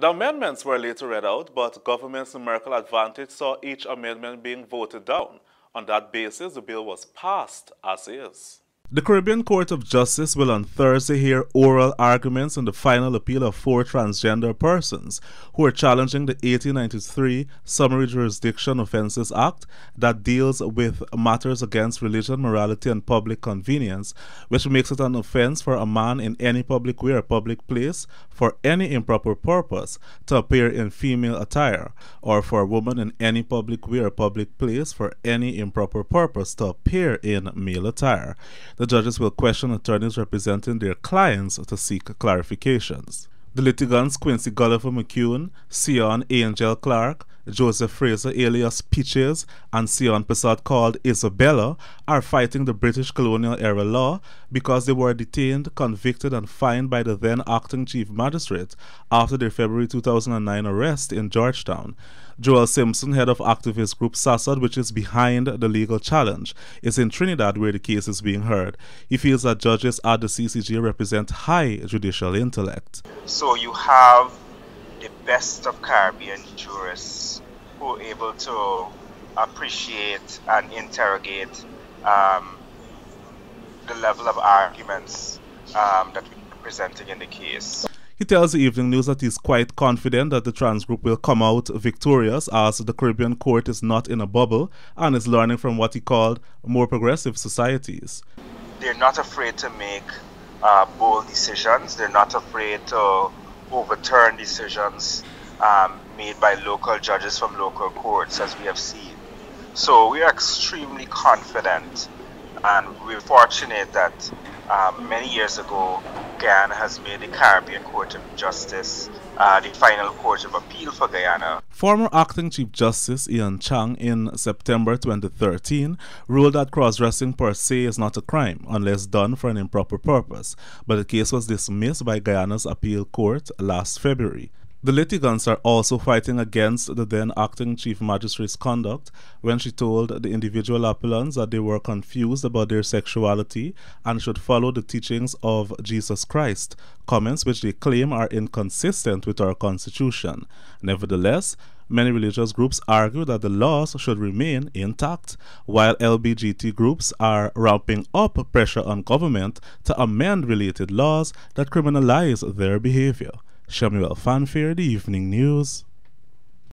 The amendments were later read out, but government's numerical advantage saw each amendment being voted down. On that basis, the bill was passed as is. The Caribbean Court of Justice will on Thursday hear oral arguments in the final appeal of four transgender persons who are challenging the 1893 Summary Jurisdiction Offences Act that deals with matters against religion, morality, and public convenience, which makes it an offense for a man in any public way or public place for any improper purpose to appear in female attire, or for a woman in any public way or public place for any improper purpose to appear in male attire. The judges will question attorneys representing their clients to seek clarifications. The litigants Quincy Gulliver McEwan, Sion Angel Clark, Joseph Fraser alias Peaches, and Sion Persaud called Isabella are fighting the British colonial era law because they were detained, convicted, and fined by the then acting chief magistrate after their February 2009 arrest in Georgetown. Joel Simpson, head of activist group SASOD, which is behind the legal challenge, is in Trinidad where the case is being heard. He feels that judges at the CCJ represent high judicial intellect. So you have the best of Caribbean jurists who are able to appreciate and interrogate um, the level of arguments um, that we're presenting in the case. He tells the Evening News that he's quite confident that the trans group will come out victorious as the Caribbean court is not in a bubble and is learning from what he called more progressive societies. They're not afraid to make uh, bold decisions. They're not afraid to overturn decisions um, made by local judges from local courts, as we have seen. So we are extremely confident and we're fortunate that um, many years ago, Guyana has made the Caribbean Court of Justice uh, the final court of appeal for Guyana. Former acting Chief Justice Ian Chang in September 2013 ruled that cross dressing per se is not a crime unless done for an improper purpose, but the case was dismissed by Guyana's appeal court last February. The litigants are also fighting against the then acting chief magistrate's conduct when she told the individual appellants that they were confused about their sexuality and should follow the teachings of Jesus Christ, comments which they claim are inconsistent with our constitution. Nevertheless, Many religious groups argue that the laws should remain intact, while LBGT groups are ramping up pressure on government to amend related laws that criminalize their behavior. Samuel Fanfare, The Evening News.